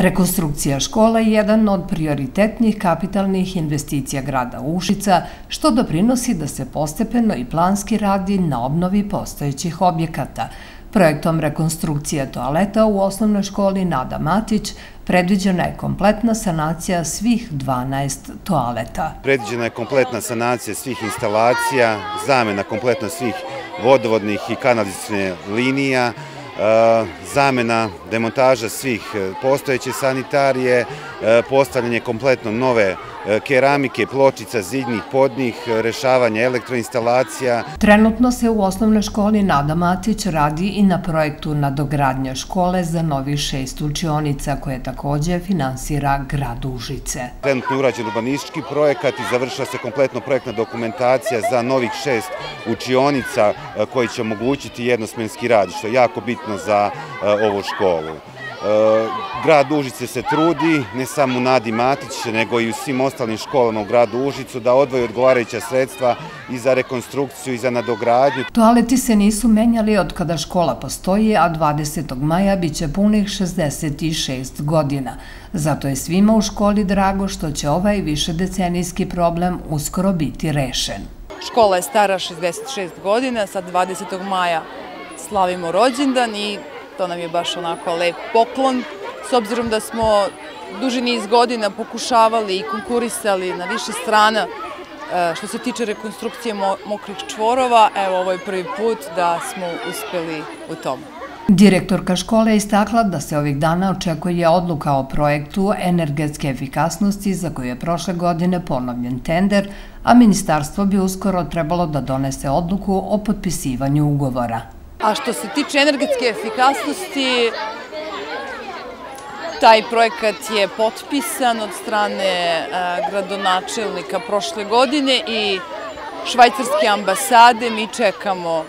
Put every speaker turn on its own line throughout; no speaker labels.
Rekonstrukcija škola je jedan od prioritetnih kapitalnih investicija grada Ušica, što doprinosi da se postepeno i planski radi na obnovi postojećih objekata. Projektom rekonstrukcije toaleta u osnovnoj školi Nada Matić predviđena je kompletna sanacija svih 12 toaleta.
Predviđena je kompletna sanacija svih instalacija, zamena kompletno svih vodovodnih i kanalizacijne linija, Eh, zamena demontaža svih eh, postojeće sanitarije, eh, postavljanje kompletno nove keramike, pločica, zidnih, podnih, rešavanje elektroinstalacija.
Trenutno se u osnovnoj školi Nada Matić radi i na projektu nadogradnja škole za novi šest učionica koje također finansira grad Užice.
Trenutno je urađen urbanistički projekat i završila se kompletno projektna dokumentacija za novih šest učionica koji će omogućiti jednosmenski rad, što je jako bitno za ovu školu. E, grad Užice se trudi, ne samo u Nadi Matić, nego i u svim ostalim školama u gradu Užicu, da odvoju odgovarajuća sredstva i za rekonstrukciju i za nadogradnju.
Toaleti se nisu menjali od kada škola postoji, a 20. maja bit će punih 66 godina. Zato je svima u školi drago što će ovaj više decenijski problem uskoro biti rešen.
Škola je stara 66 godina, sad 20. maja slavimo rođendan i to nam je baš onako lep poklon, s obzirom da smo duži niz godina pokušavali i konkurisali na više strana e, što se tiče rekonstrukcije mokrih čvorova, evo ovo je prvi put da smo uspeli u tomu.
Direktorka škole istakla da se ovih dana očekuje odluka o projektu energetske efikasnosti za koju je prošle godine ponovljen tender, a ministarstvo bi uskoro trebalo da donese odluku o potpisivanju ugovora.
A što se tiče energetske efikasnosti, taj projekat je potpisan od strane e, gradonačelnika prošle godine i švajcarske ambasade. Mi čekamo,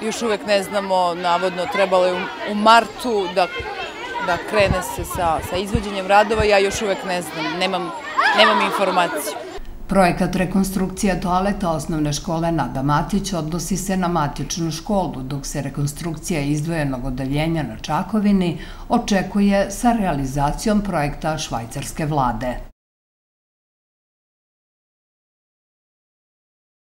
još uvek ne znamo, navodno trebalo je u martu da krene se sa izvođenjem radova. Ja još uvek ne znam, nemam informaciju.
Projekat rekonstrukcija toaleta osnovne škole Nada Matić odnosi se na matičnu školu, dok se rekonstrukcija izdvojenog odeljenja na Čakovini očekuje sa realizacijom projekta švajcarske vlade.